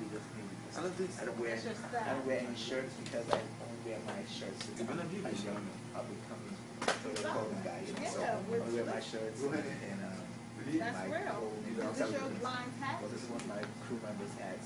be just me. because I love this. I don't wear, I don't wear any shirts because I only wear my shirts. to- Even if you I'm young, up and coming sort of clothing guy, you know, so I only wear my shirts Go ahead. and, um, That's my real. clothing. You know, this your blind hat? Well, this is one of my crew members' hats.